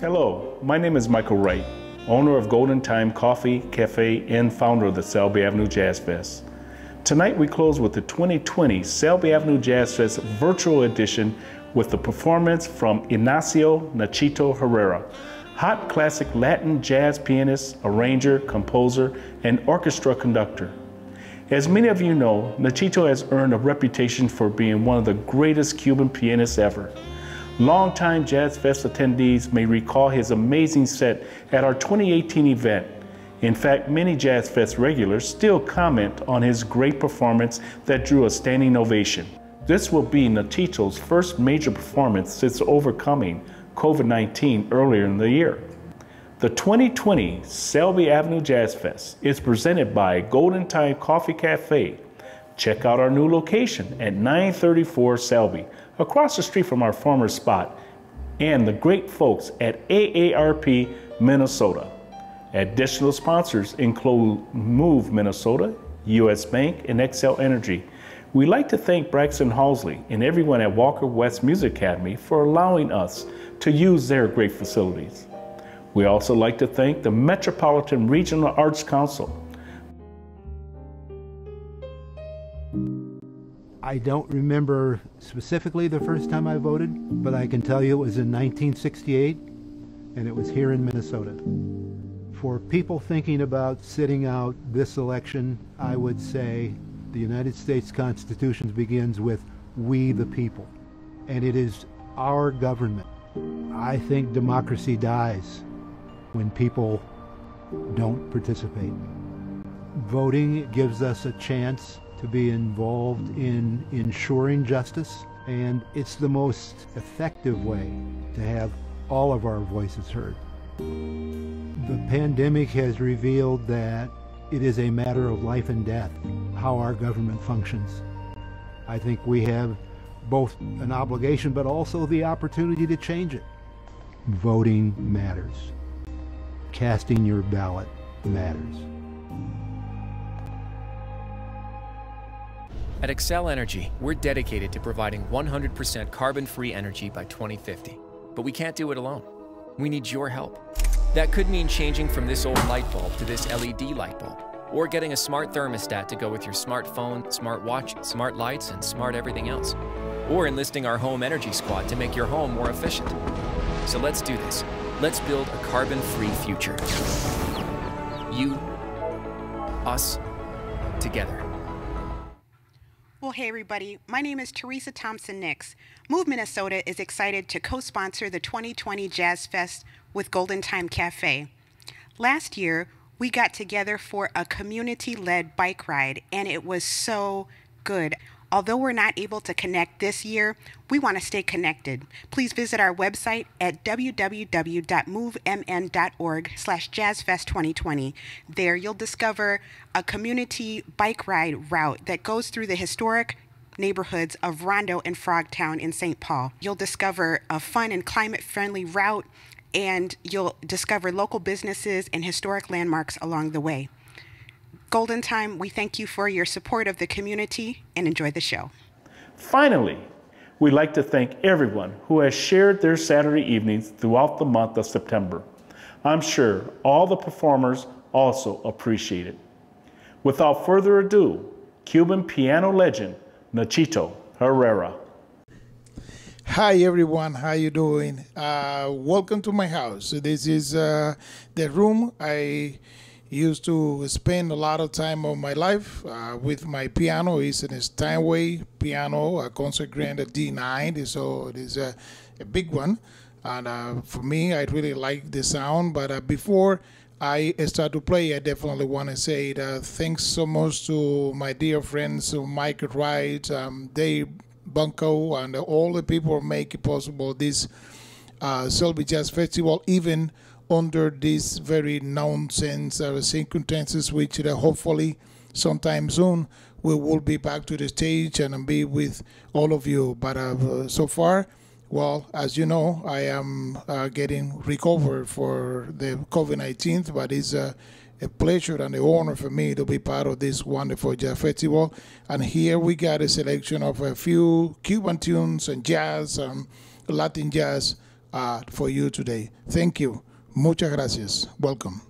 Hello, my name is Michael Wright, owner of Golden Thyme Coffee, Cafe, and founder of the Selby Avenue Jazz Fest. Tonight we close with the 2020 Selby Avenue Jazz Fest virtual edition with the performance from Ignacio Nachito Herrera, hot classic Latin jazz pianist, arranger, composer, and orchestra conductor. As many of you know, Nachito has earned a reputation for being one of the greatest Cuban pianists ever. Longtime Jazz Fest attendees may recall his amazing set at our 2018 event. In fact, many Jazz Fest regulars still comment on his great performance that drew a standing ovation. This will be Nachito's first major performance since overcoming COVID-19 earlier in the year. The 2020 Selby Avenue Jazz Fest is presented by Golden Thyme Coffee Cafe. Check out our new location at 934 Selby, across the street from our former spot, and the great folks at AARP Minnesota. Additional sponsors include Move Minnesota, US Bank, and Xcel Energy. We'd like to thank Braxton Haulcy and everyone at Walker West Music Academy for allowing us to use their great facilities. We also like to thank the Metropolitan Regional Arts Council I don't remember specifically the first time I voted, but I can tell you it was in 1968 and it was here in Minnesota. For people thinking about sitting out this election, I would say the United States Constitution begins with we the people, and it is our government. I think democracy dies when people don't participate. Voting gives us a chance to be involved in ensuring justice, and it's the most effective way to have all of our voices heard. The pandemic has revealed that it is a matter of life and death how our government functions. I think we have both an obligation but also the opportunity to change it. Voting matters. Casting your ballot matters. At Xcel Energy, we're dedicated to providing 100% carbon free energy by 2050. But we can't do it alone. We need your help. That could mean changing from this old light bulb to this LED light bulb, or getting a smart thermostat to go with your smartphone, smart watch, smart lights, and smart everything else. Or enlisting our home energy squad to make your home more efficient. So let's do this. Let's build a carbon free future. You, us, together. Well, hey, everybody. My name is Teresa Thompson Nix. Move Minnesota is excited to co sponsor the 2020 Jazz Fest with Golden Thyme Cafe. Last year, we got together for a community led bike ride, and it was so good. Although we're not able to connect this year, we want to stay connected. Please visit our website at www.movemn.org slash jazzfest2020. There you'll discover a community bike ride route that goes through the historic neighborhoods of Rondo and Frogtown in St. Paul. You'll discover a fun and climate friendly route and you'll discover local businesses and historic landmarks along the way. Golden Thyme, we thank you for your support of the community and enjoy the show. Finally, we'd like to thank everyone who has shared their Saturday evenings throughout the month of September. I'm sure all the performers also appreciate it. Without further ado, Cuban piano legend Nachito Herrera. Hi everyone, how you doing? Uh, welcome to my house. This is uh, the room I used to spend a lot of time of my life uh, with my piano. It's an Steinway piano, a concert grand D9, so it is a, a big one. And uh, for me, I really like the sound. But uh, before I start to play, I definitely want to say that thanks so much to my dear friends Mike Wright, um, Dave Bunko, and all the people who make it possible this uh, Selby Jazz Festival, even under these very nonsense uh, circumstances, which uh, hopefully sometime soon we will be back to the stage and be with all of you. But uh, so far, well, as you know, I am uh, getting recovered for the COVID-19, but it's uh, a pleasure and an honor for me to be part of this wonderful jazz festival. And here we got a selection of a few Cuban tunes and jazz, and Latin jazz uh, for you today. Thank you. Muchas gracias. Welcome.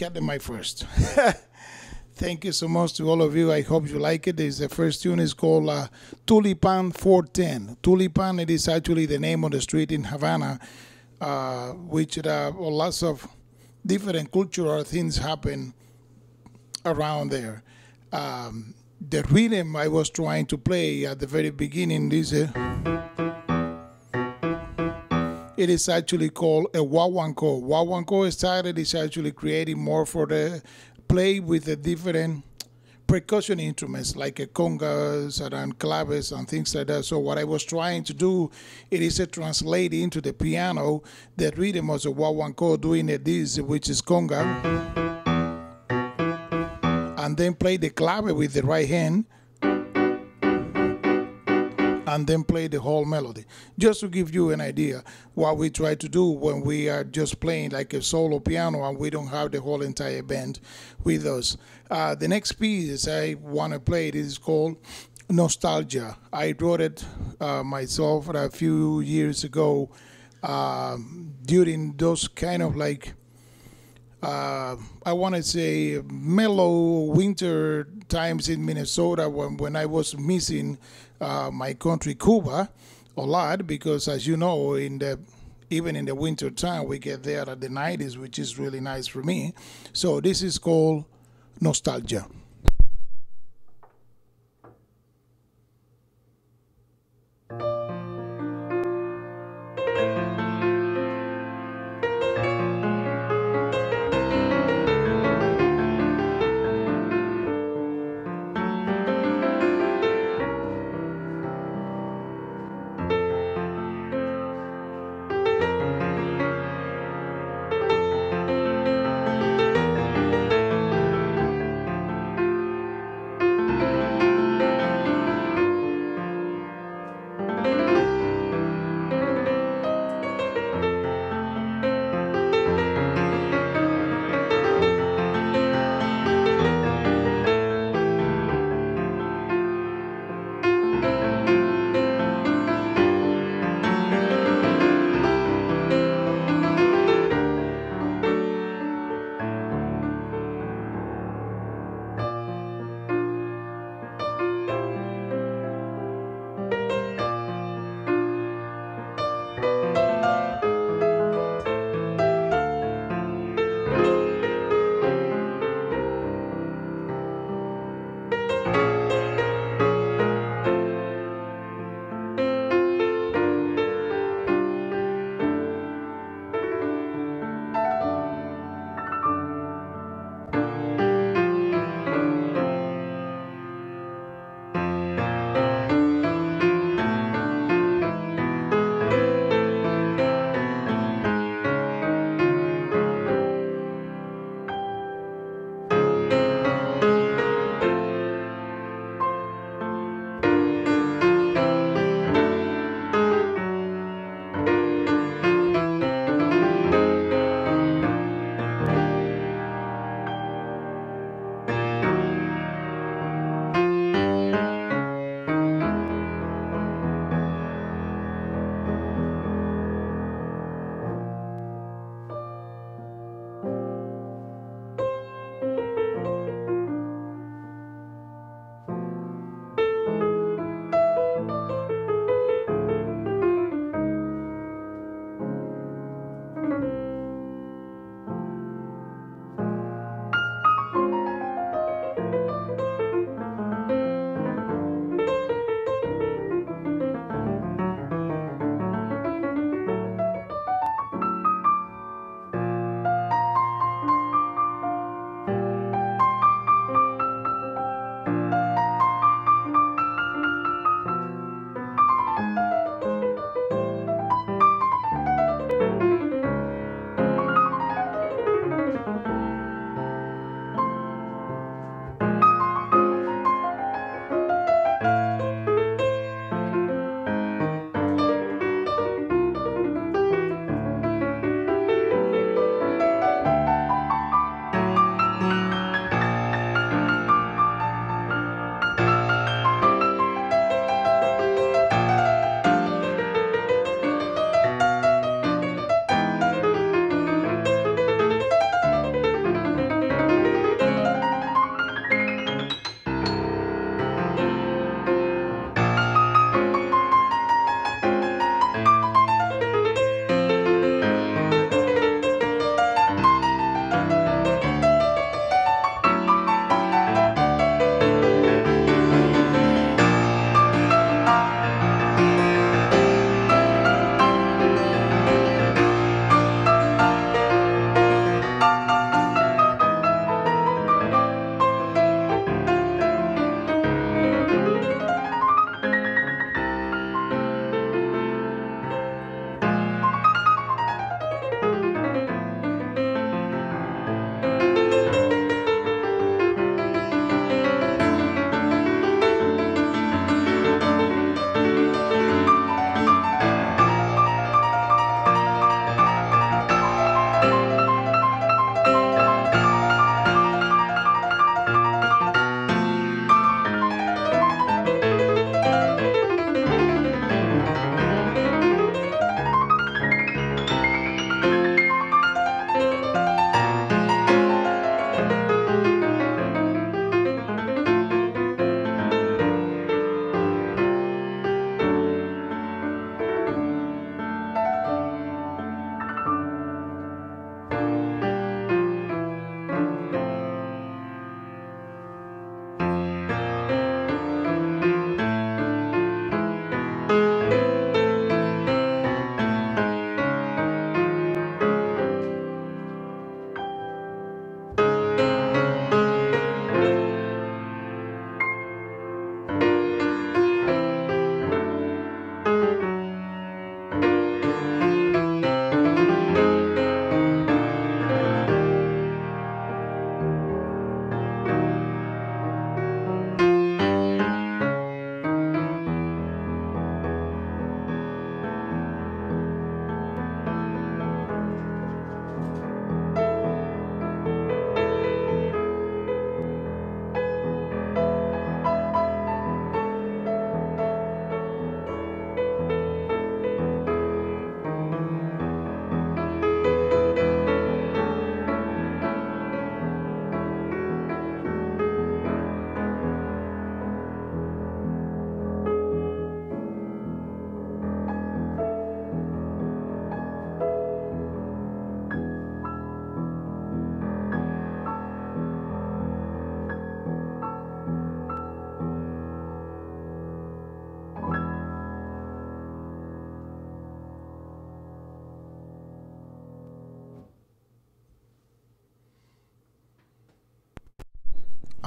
Pick the mic first. Thank you so much to all of you. I hope you like it. This, the first tune is called uh, Tulipan 410. Tulipan, it is actually the name of the street in Havana, uh, which uh, lots of different cultural things happen around there. Um, the rhythm I was trying to play at the very beginning is uh, it is actually called a guaguancó. Guaguancó started is actually creating more for the play with the different percussion instruments like a congas and claves and things like that. So what I was trying to do, it is to translate into the piano the rhythm of the guaguancó doing this, which is conga, and then play the clave with the right hand and then play the whole melody. Just to give you an idea what we try to do when we are just playing like a solo piano and we don't have the whole entire band with us. Uh, the next piece I want to play is called Nostalgia. I wrote it uh, myself a few years ago um, during those kind of like uh, I want to say mellow winter times in Minnesota when, when I was missing uh, my country, Cuba, a lot because, as you know, in the even in the winter time, we get there at the 90s, which is really nice for me. So this is called nostalgia.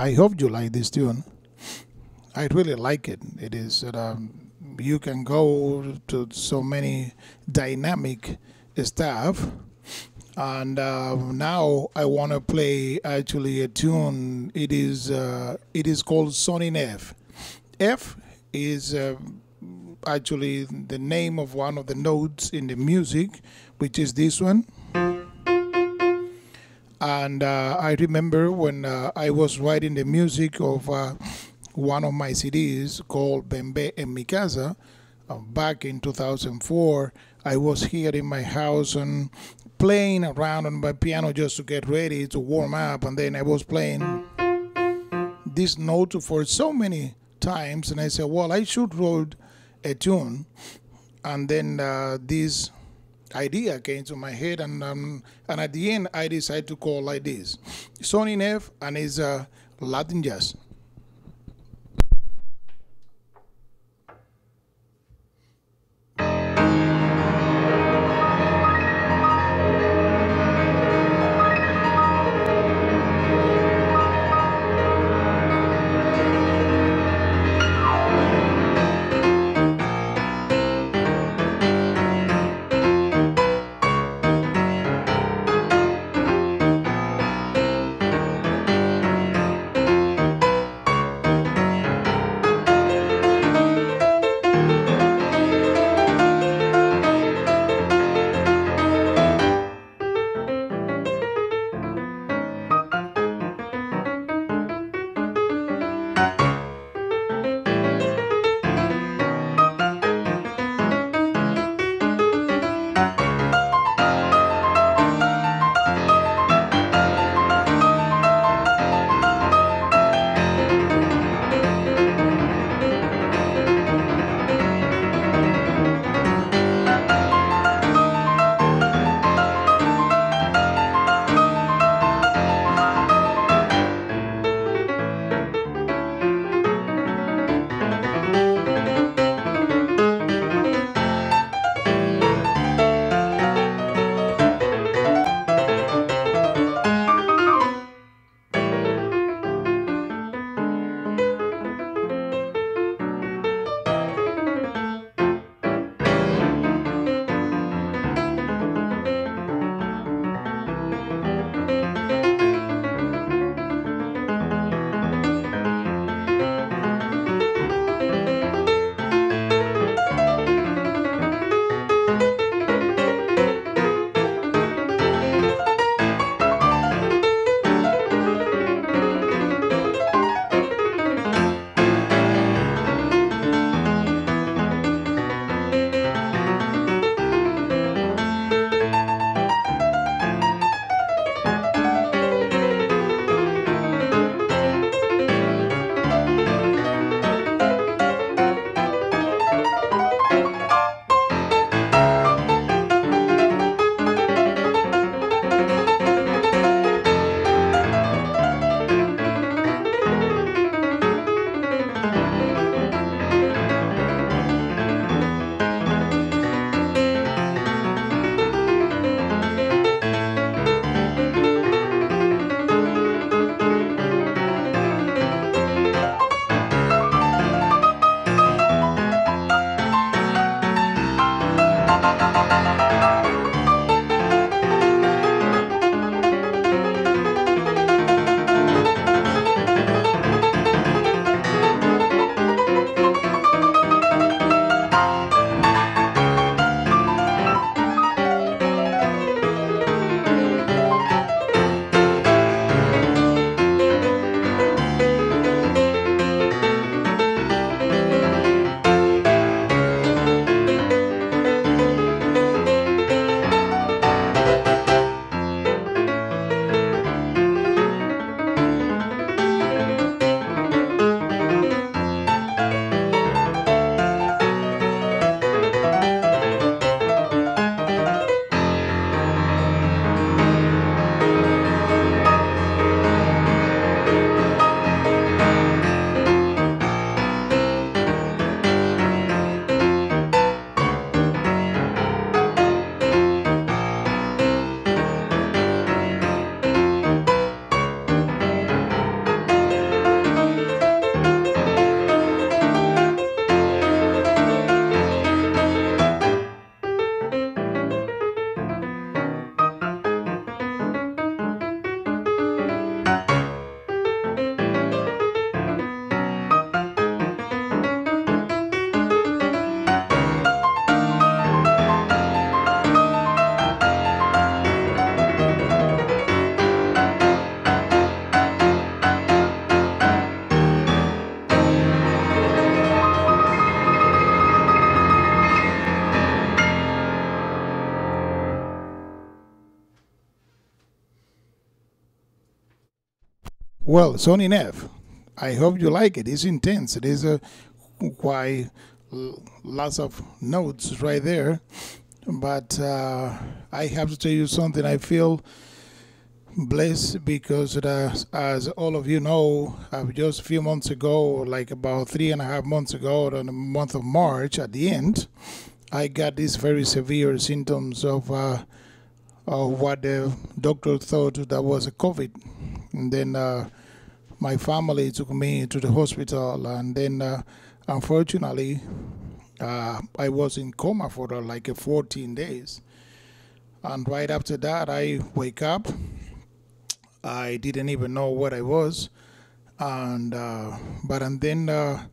I hope you like this tune. I really like it. It is um, you can go to so many dynamic stuff. And uh, now I want to play actually a tune. It is uh, it is called Son in F. F is uh, actually the name of one of the notes in the music, which is this one. And uh, I remember when uh, I was writing the music of uh, one of my CDs called Bembe en mi casa uh, back in 2004. I was here in my house and playing around on my piano just to get ready to warm up, and then I was playing this note for so many times, and I said, "Well, I should write a tune," and then uh, this idea came to my head, and um, and at the end, I decided to call like this: Son in F, and his uh, Latin jazz. Well, Son in F, I hope you like it. It's intense. It is a quite lots of notes right there. But uh, I have to tell you something. I feel blessed because, as, as all of you know, uh, just a few months ago, like about three and a half months ago, in the month of March, at the end, I got these very severe symptoms of, uh, of what the doctor thought that was a COVID. And then uh, my family took me to the hospital, and then uh, unfortunately, uh, I was in coma for like 14 days. And right after that, I wake up. I didn't even know what I was, and uh, but and then uh,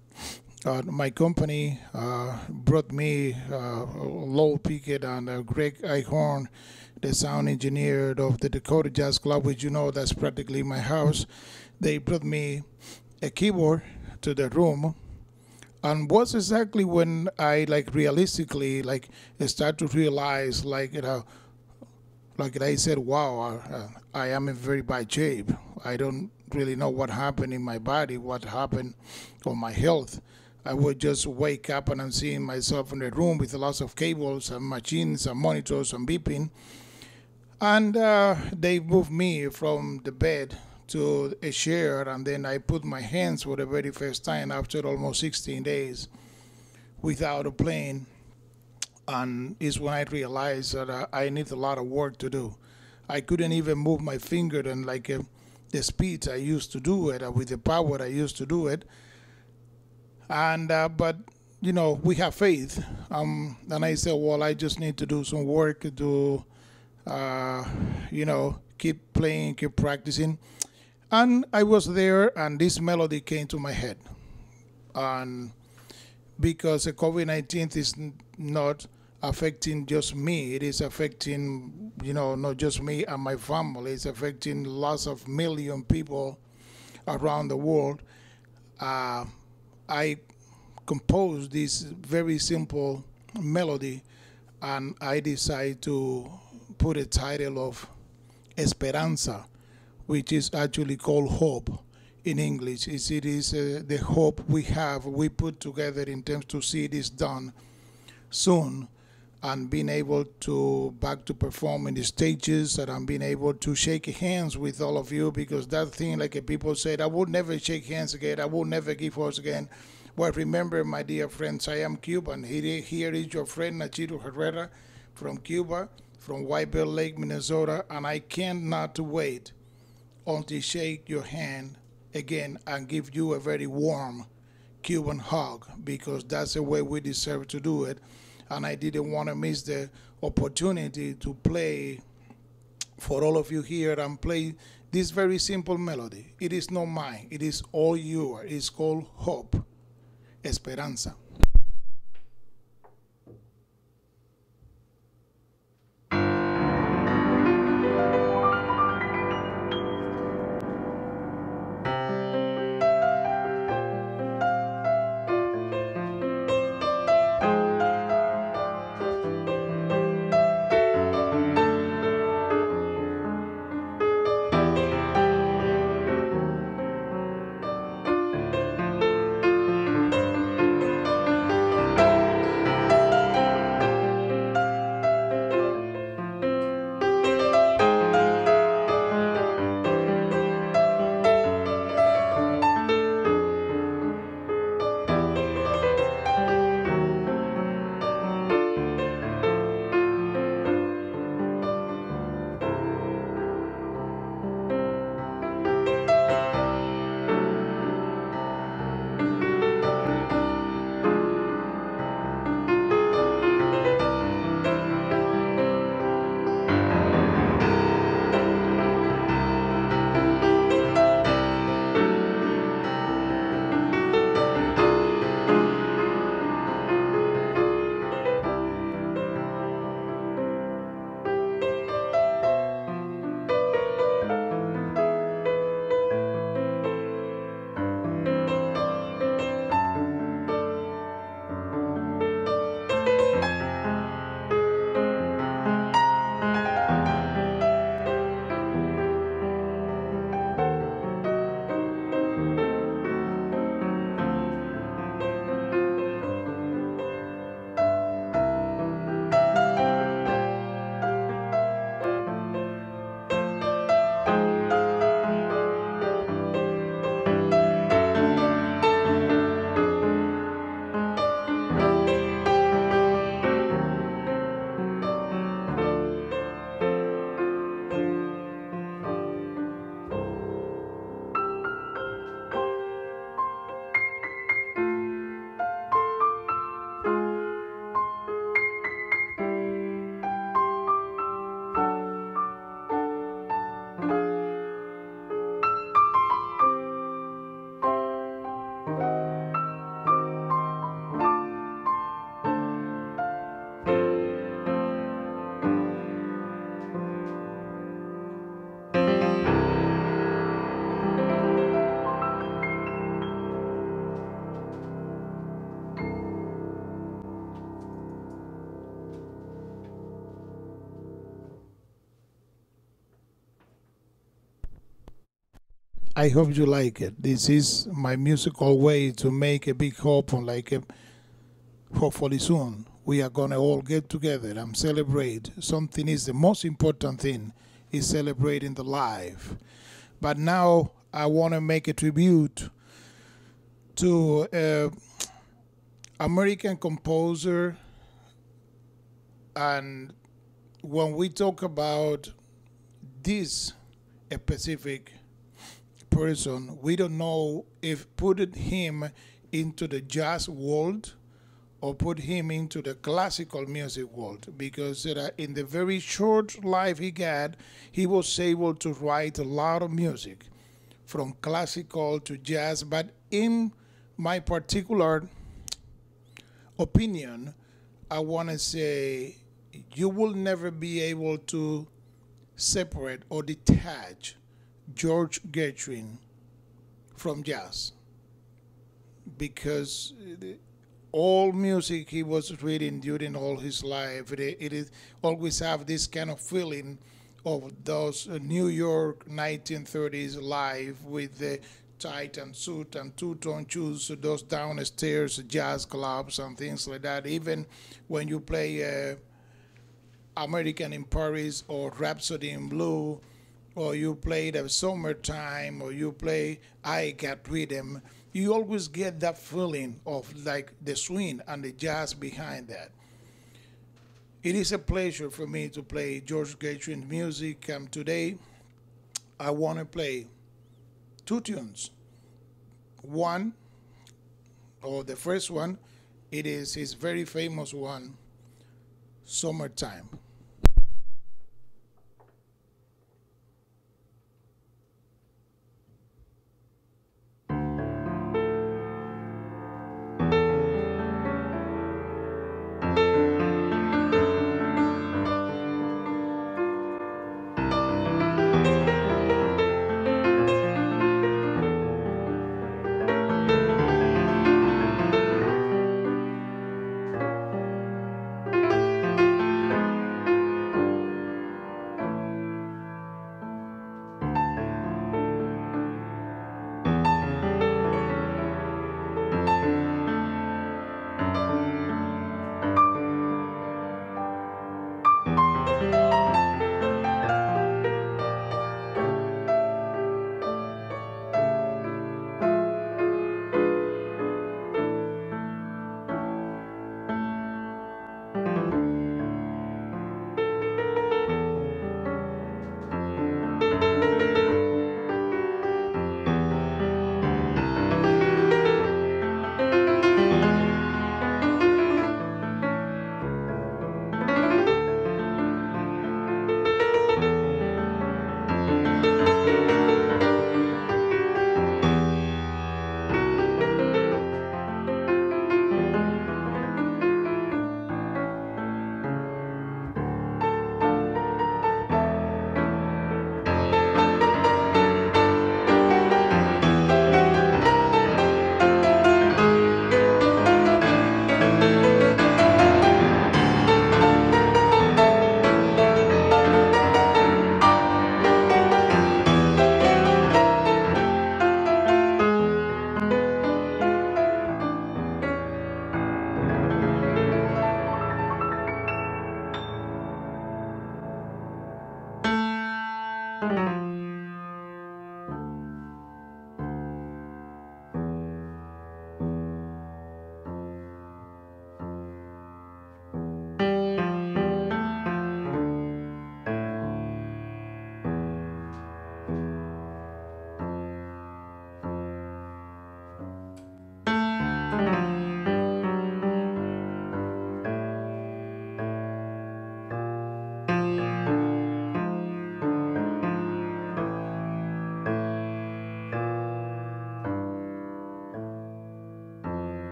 uh, my company uh, brought me uh, Lowell Pickett and uh, Greg Eichhorn, the sound engineer of the Dakota Jazz Club, which you know that's practically my house. They brought me a keyboard to the room and was exactly when I like realistically like start to realize like you know like I said wow uh, I am in very bad shape. I don't really know what happened in my body what happened on my health. I would just wake up and I'm seeing myself in the room with lots of cables and machines and monitors and beeping. And uh, they moved me from the bed to a chair, and then I put my hands for the very first time after almost 16 days without a plane. And is when I realized that uh, I need a lot of work to do. I couldn't even move my finger and like uh, the speed I used to do it, uh, with the power I used to do it. And uh, but you know we have faith. Um, and I said, well, I just need to do some work to, uh, you know, keep playing, keep practicing and I was there, and this melody came to my head. And because COVID 19 is not affecting just me, it is affecting, you know, not just me and my family, it's affecting lots of million people around the world. Uh, I composed this very simple melody, and I decided to put a title of Esperanza which is actually called hope in English. It's, it is uh, the hope we have, we put together in terms to see this done soon and being able to back to perform in the stages and I'm being able to shake hands with all of you because that thing like people said I would never shake hands again. I would never give hugs again. Well remember my dear friends I am Cuban. Here, here is your friend Nachito Herrera from Cuba from White Bear Lake Minnesota and I cannot wait until shake your hand again and give you a very warm Cuban hug because that's the way we deserve to do it. And I didn't want to miss the opportunity to play for all of you here and play this very simple melody. It is not mine, it is all yours. It's called Hope, Esperanza. I hope you like it. This is my musical way to make a big hope on like a, hopefully soon we are gonna all get together and celebrate. Something is the most important thing is celebrating the life. But now I want to make a tribute to uh, American composer and when we talk about this specific person, we don't know if putting him into the jazz world or put him into the classical music world because in the very short life he got, he was able to write a lot of music from classical to jazz. But in my particular opinion, I want to say you will never be able to separate or detach George Gershwin from jazz because all music he was reading during all his life it, it is always have this kind of feeling of those New York 1930s life with the tight and suit and two-tone shoes, those downstairs jazz clubs and things like that. Even when you play uh, American in Paris or Rhapsody in Blue, or you play the Summertime, or you play I Got Rhythm, you always get that feeling of like the swing and the jazz behind that. It is a pleasure for me to play George Gershwin music. And today, I want to play two tunes. One, or the first one, it is his very famous one, Summertime.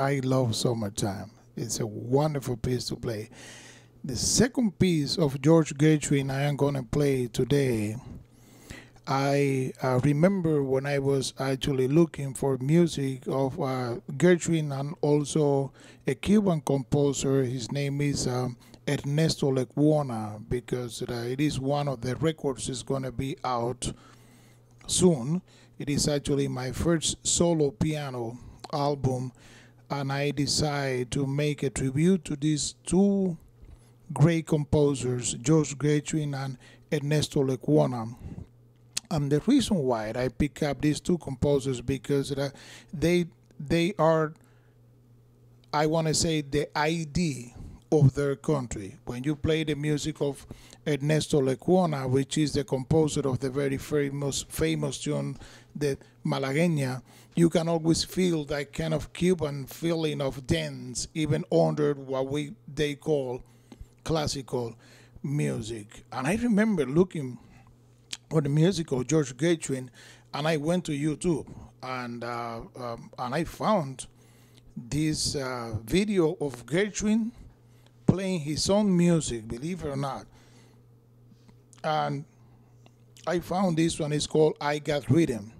I love Summertime. It's a wonderful piece to play. The second piece of George Gershwin I am going to play today. I uh, remember when I was actually looking for music of uh, Gershwin and also a Cuban composer. His name is um, Ernesto Lecuona because uh, it is one of the records is going to be out soon. It is actually my first solo piano album, and I decide to make a tribute to these two great composers, George Gershwin and Ernesto Lecuona. And the reason why I pick up these two composers because they they are, I want to say, the ID of their country. When you play the music of Ernesto Lecuona, which is the composer of the very famous famous tune, the Malagueña, you can always feel that kind of Cuban feeling of dance, even under what we they call classical music. And I remember looking for the music of George Gershwin, and I went to YouTube and uh, um, and I found this uh, video of Gershwin playing his own music, believe it or not. And I found this one is called I Got Rhythm.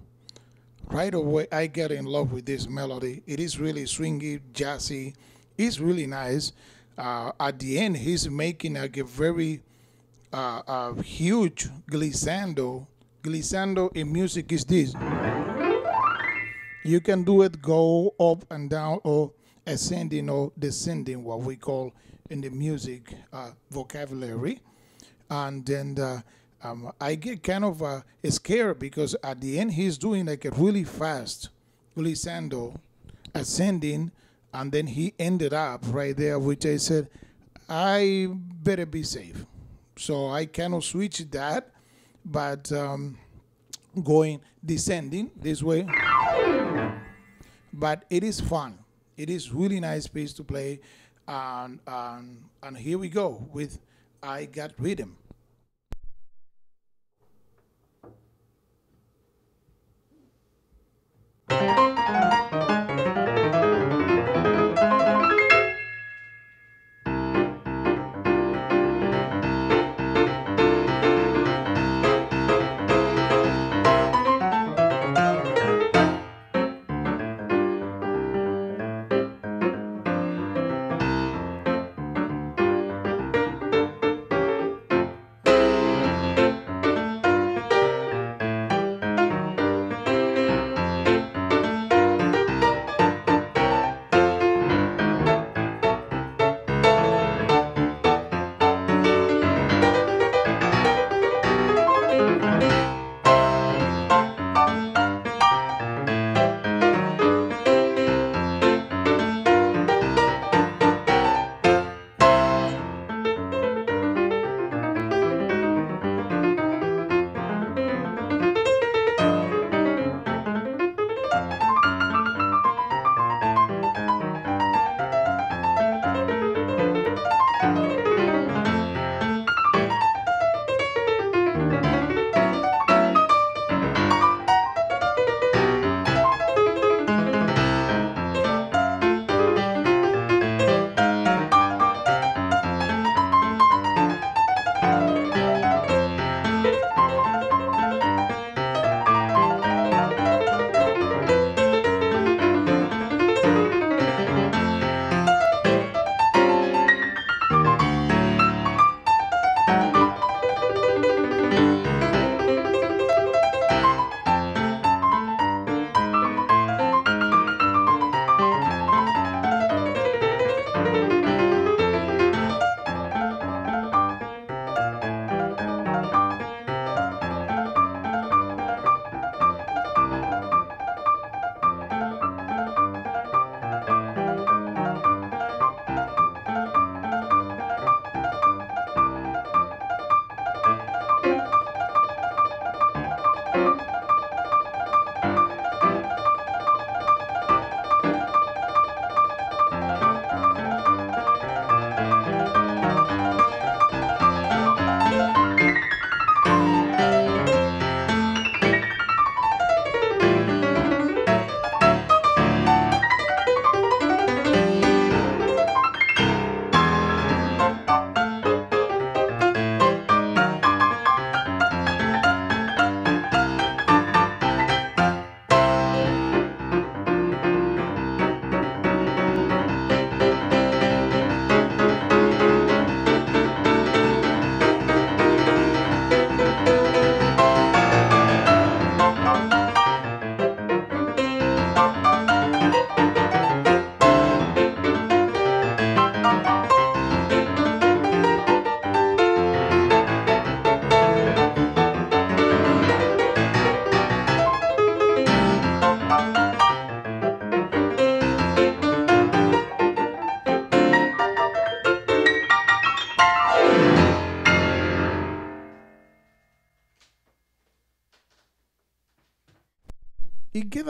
Right away, I get in love with this melody. It is really swingy, jazzy. It's really nice uh, at the end, he's making like a very uh, huge glissando. Glissando in music is this. You can do it go up and down or ascending or descending, what we call in the music uh, vocabulary. And then uh, um, I get kind of uh, scared because at the end he's doing like a really fast glissando, ascending and then he ended up right there, which I said, I better be safe. So I cannot switch that, but um, going descending this way. But it is fun. It is really nice piece to play, and and and here we go with I Got Rhythm.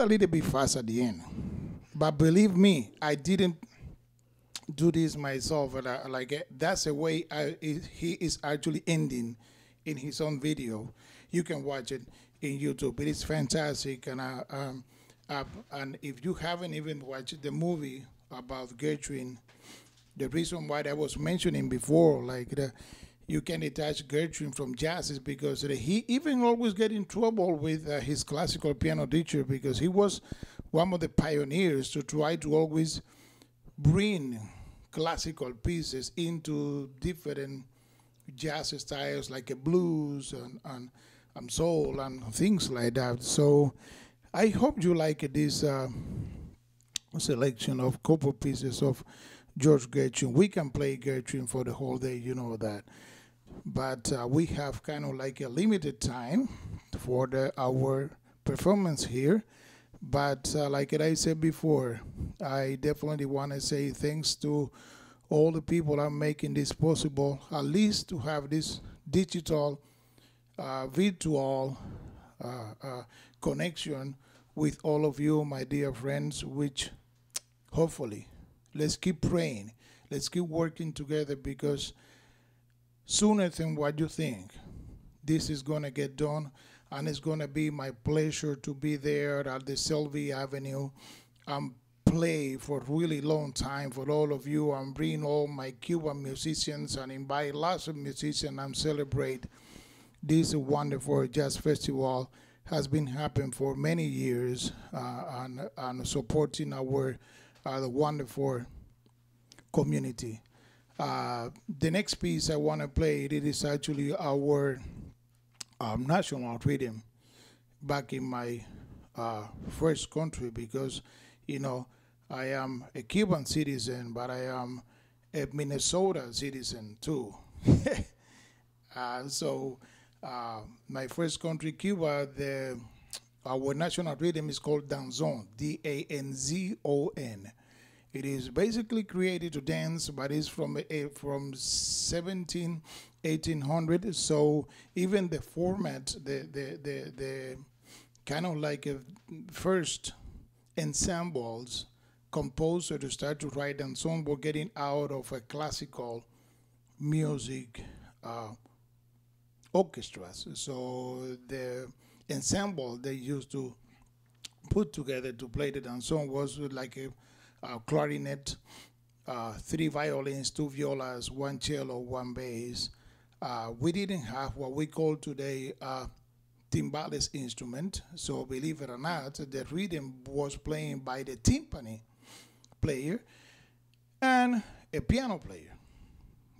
A little bit fast at the end. But believe me, I didn't do this myself. I, like eh, that's the way I, he is actually ending in his own video. You can watch it in YouTube. It is fantastic, and I, um, uh, and if you haven't even watched the movie about Gershwin, the reason why I was mentioning before, like the, you can detach Gershwin from jazz is because he even always get in trouble with uh, his classical piano teacher because he was one of the pioneers to try to always bring classical pieces into different jazz styles like a blues and, and, and soul and things like that. So I hope you like this uh, selection of couple pieces of George Gershwin. We can play Gershwin for the whole day, you know that. But uh, we have kind of like a limited time for the our performance here. But uh, like I said before, I definitely want to say thanks to all the people are making this possible, at least to have this digital, uh, virtual uh, uh, connection with all of you, my dear friends, which hopefully, let's keep praying, let's keep working together because sooner than what you think, this is going to get done and it's going to be my pleasure to be there at the Selby Avenue and play for a really long time for all of you and bring all my Cuban musicians and invite lots of musicians and celebrate this wonderful jazz festival has been happening for many years uh, and, and supporting our uh, wonderful community. Uh, the next piece I want to play, it is actually our um, national rhythm back in my uh, first country because, you know, I am a Cuban citizen, but I am a Minnesota citizen too. uh, so, uh, my first country, Cuba, the our national rhythm is called danzon, D-A-N-Z-O-N. It is basically created to dance, but it's from a, from 17 1800 so even the format the the the, the kind of like a first ensembles composer to start to write ensemble were getting out of a classical music uh, orchestras so the ensemble they used to put together to play the song was like a, a clarinet uh, three violins two violas one cello one bass uh, we didn't have what we call today a timbales instrument. So believe it or not, the rhythm was playing by the timpani player and a piano player.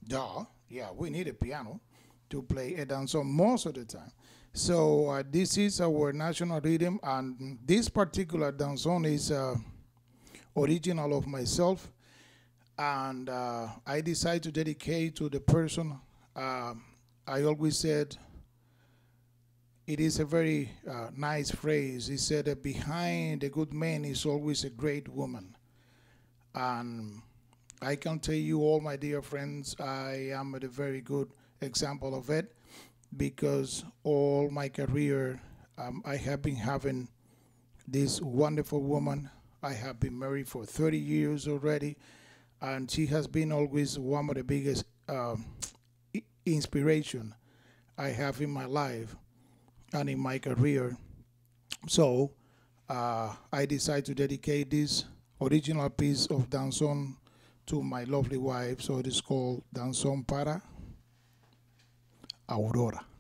Duh, yeah, we need a piano to play a danzon most of the time. So uh, this is our national rhythm, and this particular danzon is uh, original of myself, and uh, I decided to dedicate to the person um, I always said it is a very uh, nice phrase. He said that behind a good man is always a great woman. And I can tell you all, my dear friends, I am a very good example of it because all my career um, I have been having this wonderful woman. I have been married for 30 years already, and she has been always one of the biggest um, inspiration I have in my life and in my career. So uh, I decided to dedicate this original piece of danzon to my lovely wife. So it is called Danzón para Aurora.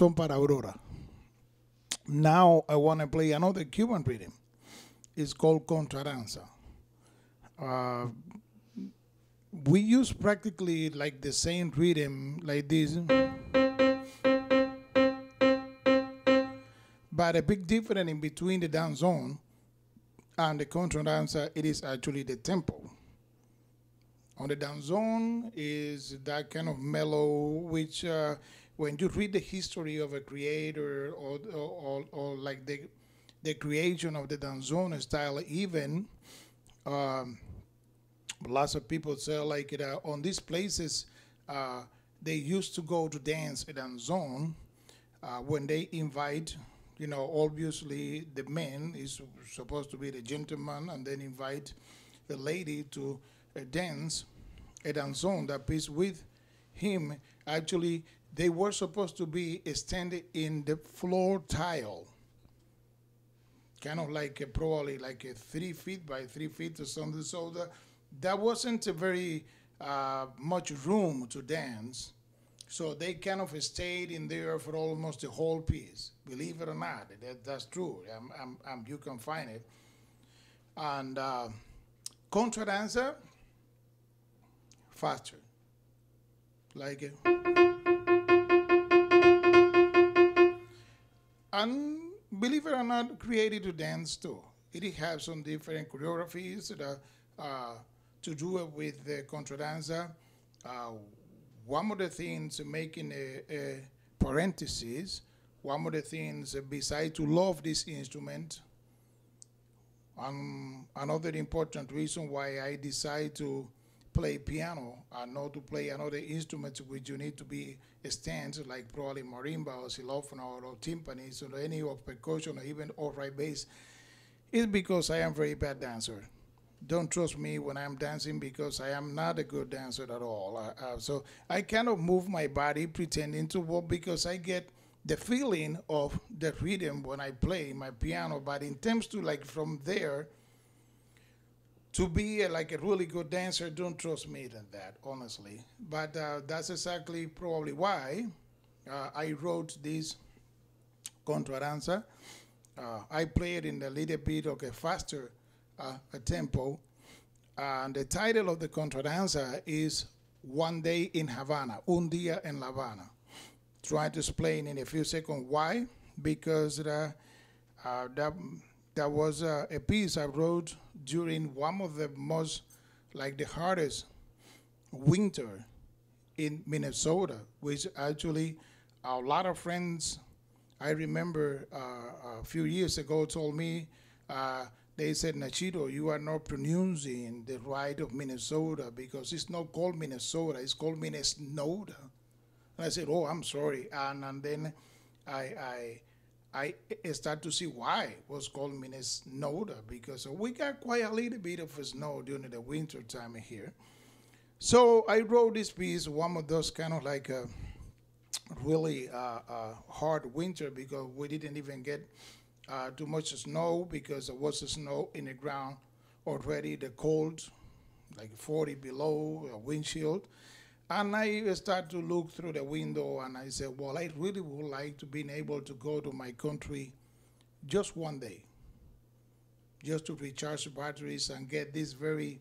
Danzón para Aurora. Now I want to play another Cuban rhythm. It's called Contradanza. Uh, we use practically like the same rhythm like this. But a big difference in between the danzón and the contradanza, it is actually the tempo. On the danzón is that kind of mellow, which uh, when you read the history of a creator or, or, or, or like the, the creation of the danzón style, even um, lots of people say like it, uh, on these places, uh, they used to go to dance a danzón uh, when they invite you know, obviously the man is supposed to be the gentleman and then invite the lady to a dance, a danzón that is with him. Actually, they were supposed to be standing in the floor tile, kind of like a, probably like a three feet by three feet or something. So the, that wasn't a very uh, much room to dance. So they kind of stayed in there for almost the whole piece. Believe it or not, that, that's true. I'm, I'm, I'm, you can find it. And uh, dancer faster. Like it. And believe it or not, created to dance too. It has some different choreographies that uh, to do it with the contradanza. Uh, one of the things, making a, a parenthesis, one of the things, besides to love this instrument, um, another important reason why I decide to play piano and not to play another instrument which you need to be a stand like probably marimba or xylophone or, or timpanis or any of percussion or even upright bass is because I am very bad dancer don't trust me when I'm dancing because I am not a good dancer at all. So I cannot move my body pretending to walk because I get the feeling of the rhythm when I play my piano. But in terms to like from there to be a, like a really good dancer, don't trust me than that, honestly. But uh, that's exactly probably why uh, I wrote this contradanza. Uh, I play it in a little bit of a faster uh, a tempo. And the title of the contradanza is One Day in Havana, Un Día en La Habana. Try to explain in a few seconds why. Because uh, uh, that, that was a piece I wrote during one of the most, like the hardest winter in Minnesota, which actually a lot of friends I remember uh, a few years ago told me uh, they said, Nachito, you are not pronouncing the right of Minnesota because it's not called Minnesota, it's called Minnesota. And I said, oh, I'm sorry. And, and then I, I, I start to see why it was called Minnesota because we got quite a little bit of snow during the winter time here. So I wrote this piece, one of those kind of like a really uh, uh, hard winter because we didn't even get uh, too much snow because there was snow in the ground already, the cold, like 40 below, a windshield. And I start to look through the window and I said, well, I really would like to be able to go to my country just one day, just to recharge the batteries and get this very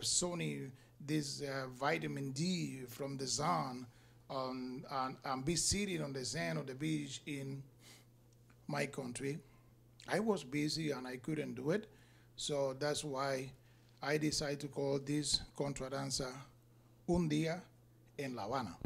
sunny, this uh, vitamin D from the sun um, and, and be sitting on the sand of the beach in my country. I was busy and I couldn't do it. So that's why I decided to call this contradanza Un Día en La Habana.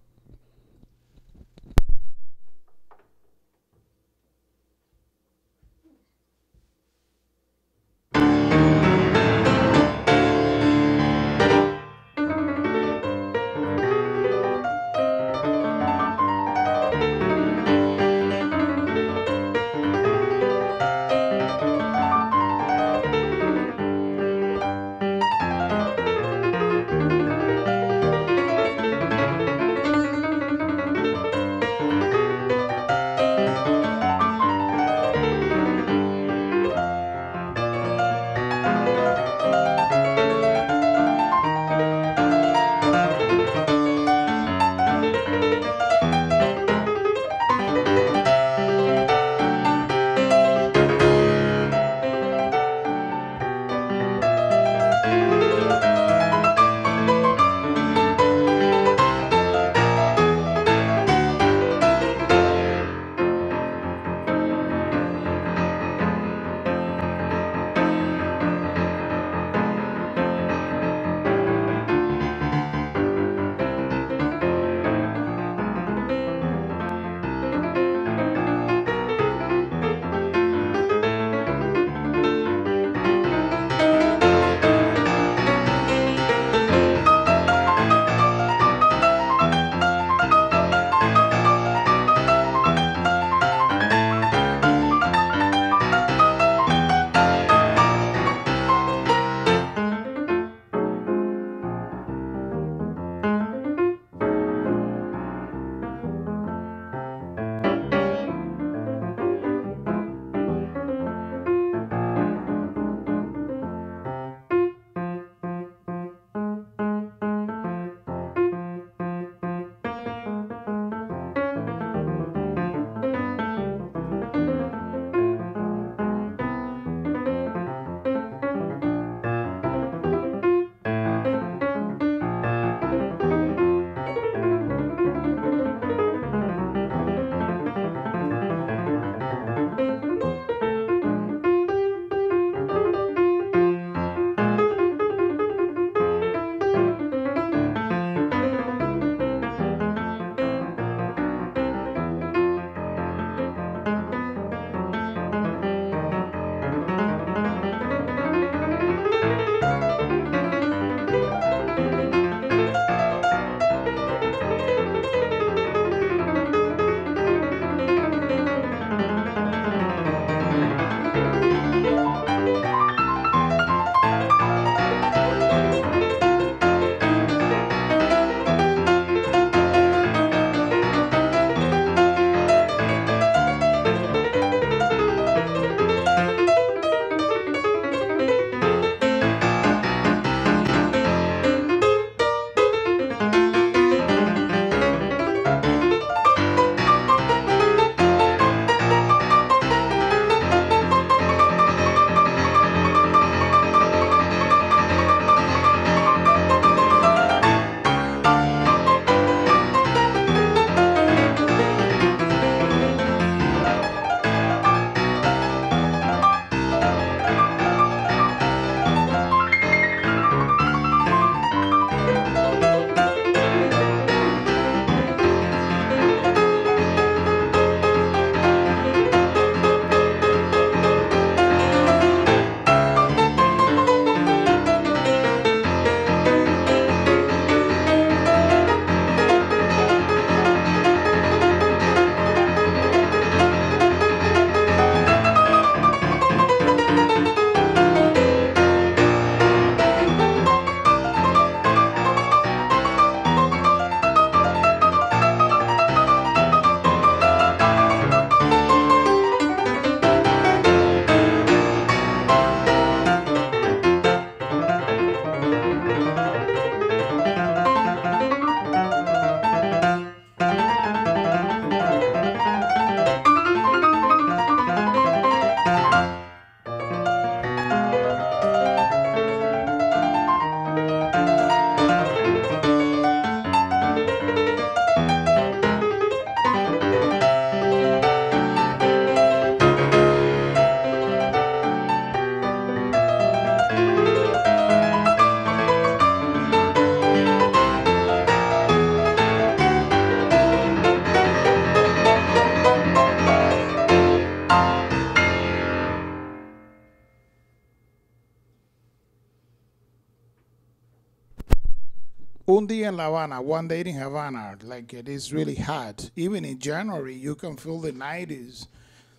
Habana, one day in Havana, like it is really hot. Even in January, you can feel the 90s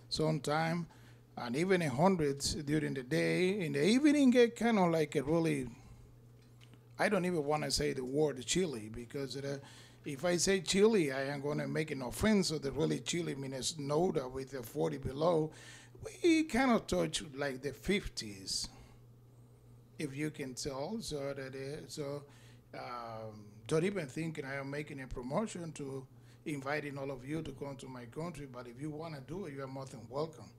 sometime, and even in hundreds during the day. In the evening, get kind of like a really, I don't even want to say the word chilly because it, uh, if I say chilly, I am going to make an offense of the really chilly Minnesota with the 40 below. We kind of touch like the 50s, if you can tell. So that uh, so um, don't even think I am making a promotion to inviting all of you to come to my country. But if you want to do it, you are more than welcome.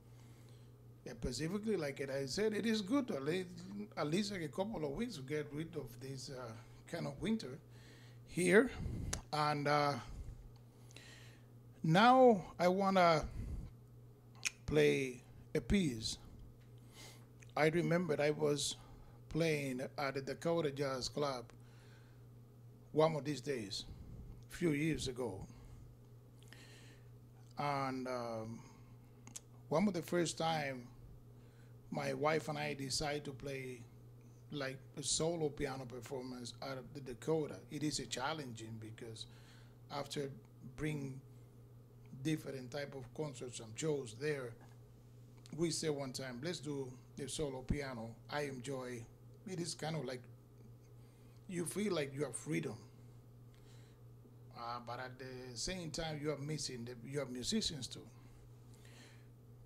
Yeah, specifically, like I said, it is good at least, at least like a couple of weeks to get rid of this uh, kind of winter here. And uh, now I want to play a piece. I remember I was playing at the Dakota Jazz Club one of these days, a few years ago. And um, one of the first time my wife and I decided to play like a solo piano performance out of the Dakota. It is a challenging because after bring different type of concerts and shows there, we said one time, let's do the solo piano. I enjoy. It is kind of like you feel like you have freedom, uh, but at the same time you are missing the, you have musicians too.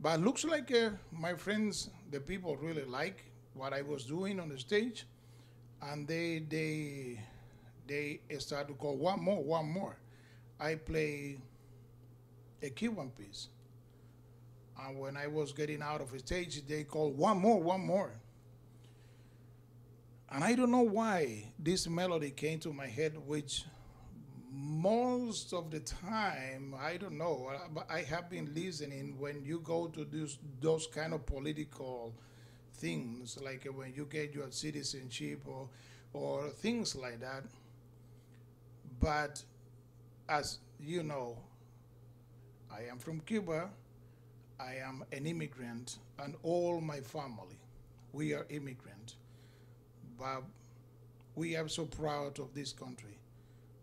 But looks like uh, my friends, the people really like what I was doing on the stage, and they they they started to call one more, one more. I play a Cuban piece, and when I was getting out of the stage, they called one more, one more. And I don't know why this melody came to my head, which most of the time, I don't know, uh, but I have been listening when you go to those, those kind of political things, like uh, when you get your citizenship or, or things like that. But as you know, I am from Cuba. I am an immigrant, and all my family, we are immigrant. But we are so proud of this country.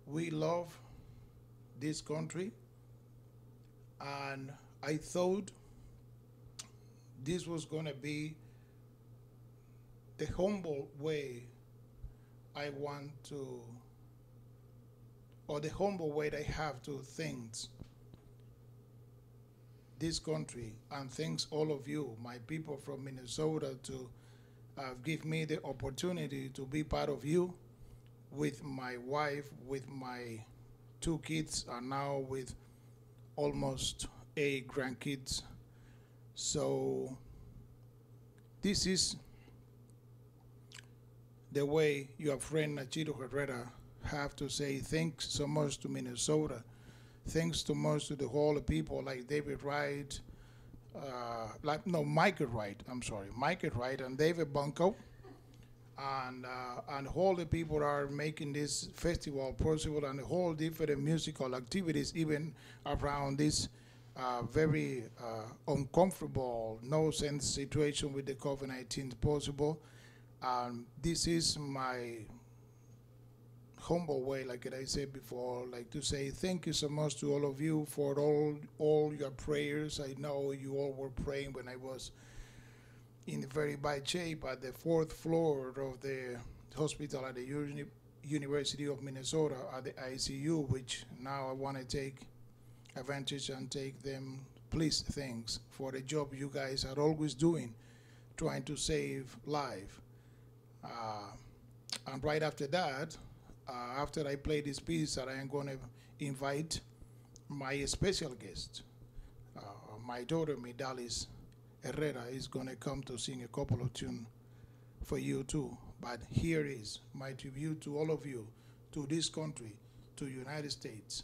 We love this country, and I thought this was going to be the humble way I want to, or the humble way I have to think this country. And thanks all of you, my people from Minnesota, to uh, give me the opportunity to be part of you with my wife, with my two kids, and now with almost eight grandkids. So this is the way your friend Nachito Herrera have to say thanks so much to Minnesota thanks so much to the whole people like David Wright, uh, like no Michael Wright. I'm sorry, Michael Wright and David Bunko, and uh, and all the people are making this festival possible and whole different musical activities even around this. Uh, very uh, uncomfortable, no sense situation with the COVID-19 possible. Um, this is my humble way, like I said before, like to say thank you so much to all of you for all all your prayers. I know you all were praying when I was in very bad shape at the fourth floor of the hospital at the Uni University of Minnesota at the ICU, which now I want to take advantage and take them please thanks for the job you guys are always doing, trying to save life. Uh, and right after that, uh, after I play this piece, that I am going to invite my special guest. Uh, my daughter, Midalis Herrera, is going to come to sing a couple of tunes for you too. But here is my tribute to all of you, to this country, to United States.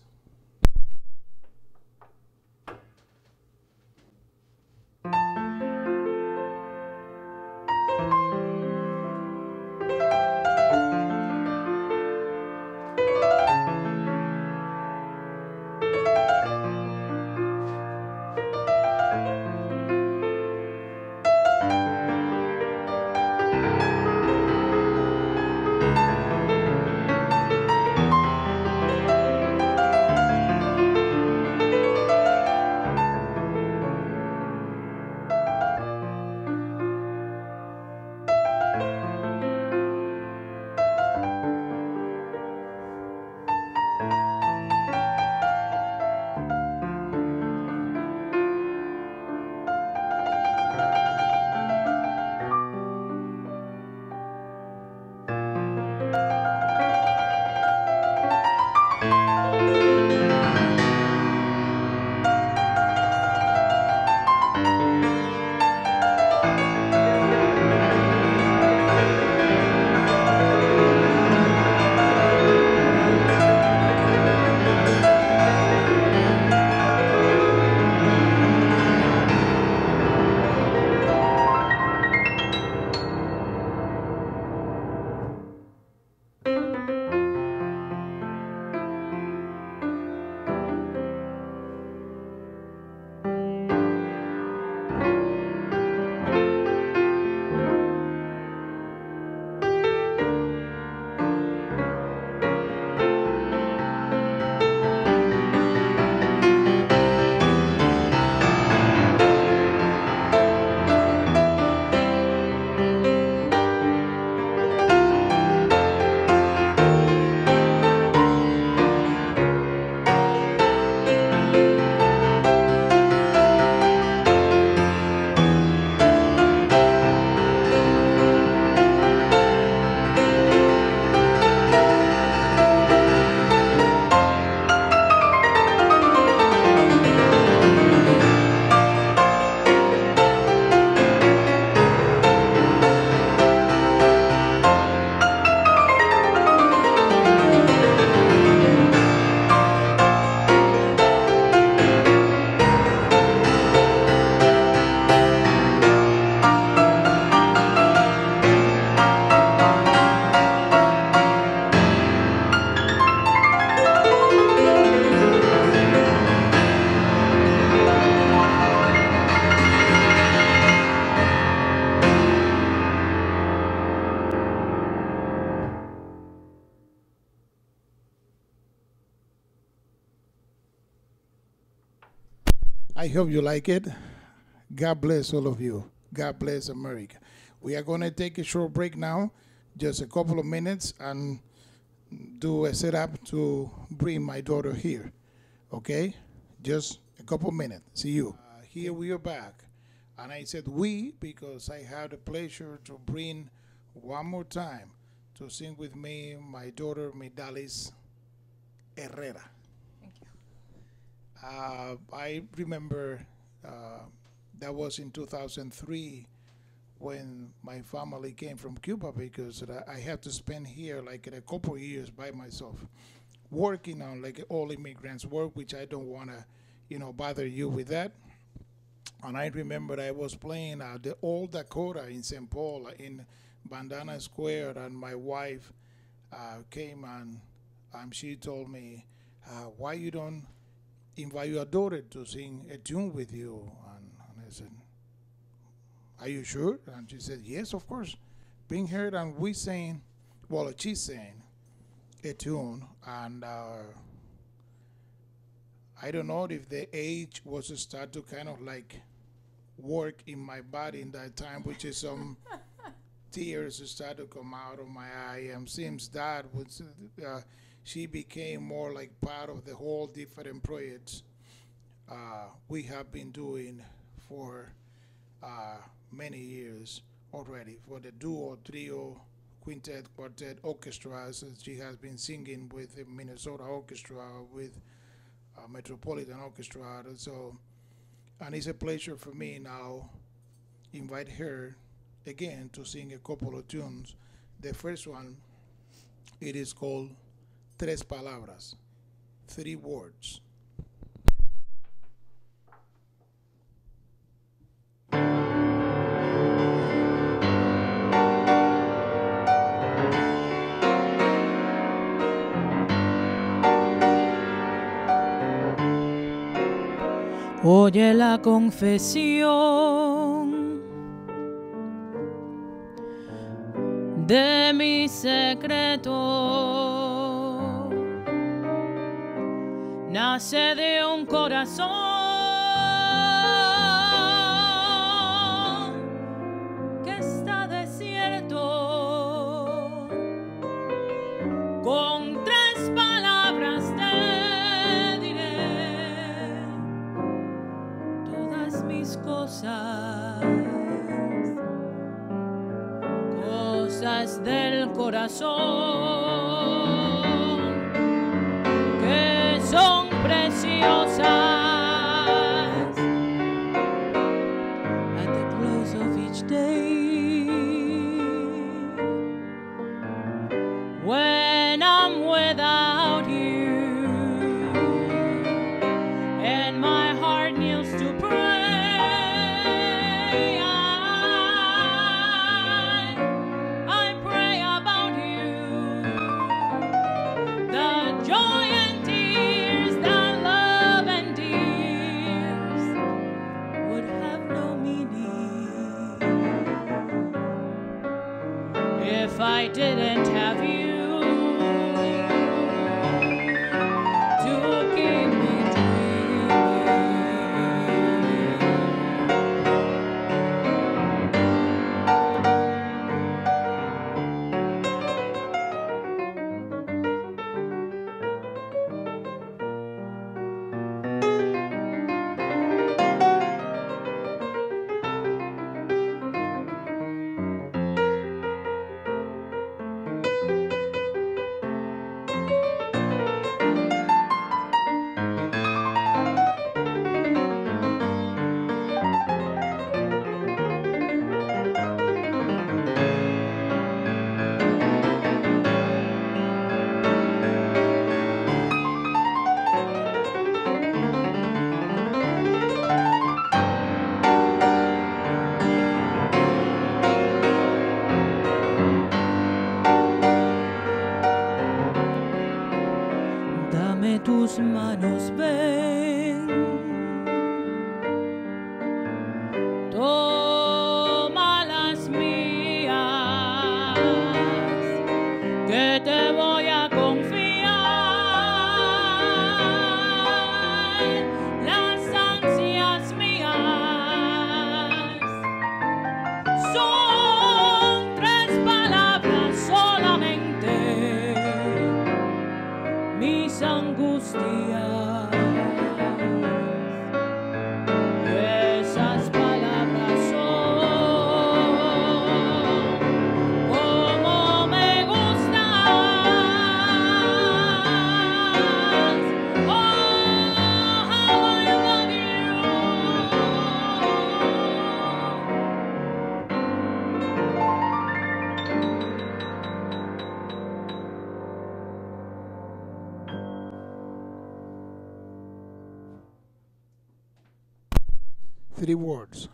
Hope you like it. God bless all of you. God bless America. We are going to take a short break now, just a couple of minutes, and do a setup to bring my daughter here. Okay? Just a couple of minutes. See you. Uh, here we are back. And I said we because I had the pleasure to bring one more time to sing with me my daughter Midalis Herrera. Uh, I remember uh, that was in 2003 when my family came from Cuba because I had to spend here like a couple years by myself, working on like all immigrants work, which I don't want to, you know, bother you with that. And I remember I was playing at the old Dakota in St. Paul in Bandana Square, and my wife uh, came and um, she told me, uh, "Why you don't invite your daughter to sing a tune with you?" And, and I said, "Are you sure?" And she said, "Yes, of course. Bring her." And we sang, well, she sang a tune, and uh, I don't know if the age was to start to kind of like work in my body in that time, which is some tears start to come out of my eye. And seems that was, uh, she became more like part of the whole different projects uh, we have been doing for uh, many years already for the duo, trio, quintet, quartet, orchestras. She has been singing with the Minnesota Orchestra, with uh, Metropolitan Orchestra. So, and it's a pleasure for me now invite her again to sing a couple of tunes. The first one, it is called Tres Palabras, three words. Oye la confesión de mi secreto. Nace de un corazón que está desierto. Con tres palabras te diré todas mis cosas, cosas del corazón que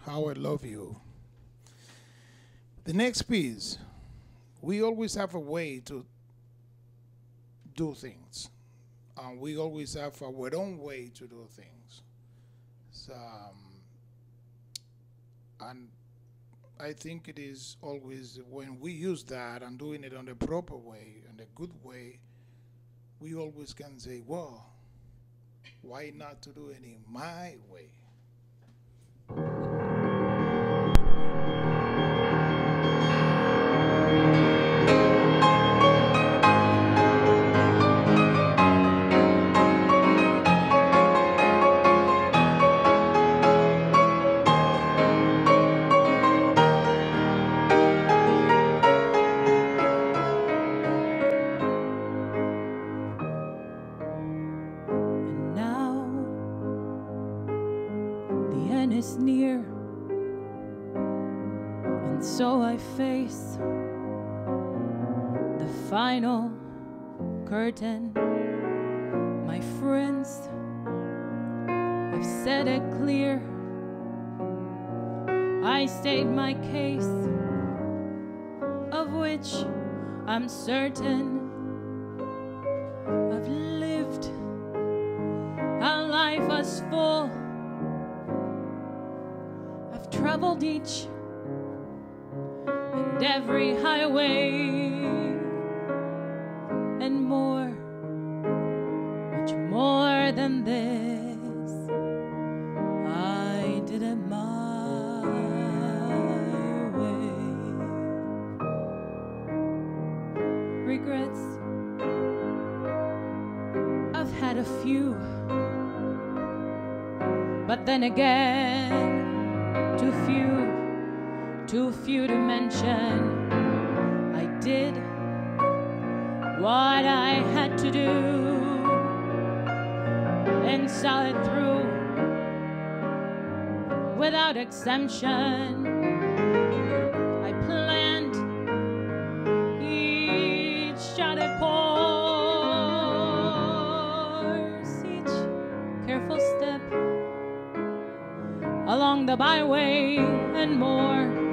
How I love you. The next piece, we always have a way to do things, and we always have our own way to do things. So, um, and I think it is always when we use that and doing it on the proper way, and the good way, we always can say, well, why not to do it in my way? My friends, I've said it clear. I state my case, of which I'm certain. Again, too few, too few to mention. I did what I had to do and saw it through without exemption. The byway and more,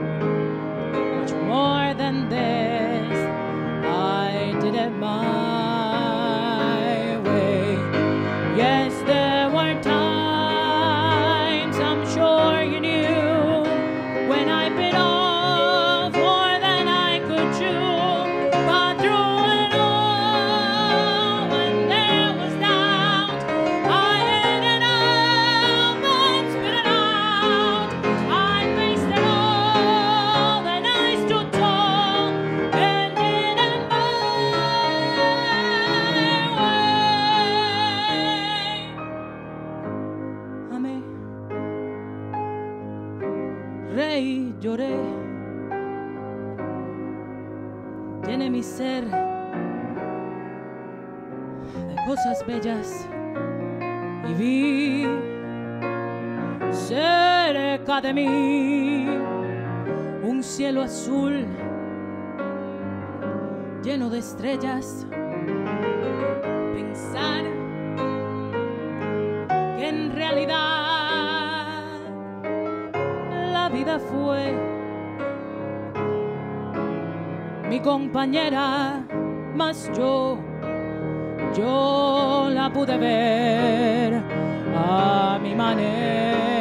azul lleno de estrellas. Pensar que en realidad la vida fue mi compañera, mas yo, yo la pude ver a mi manera.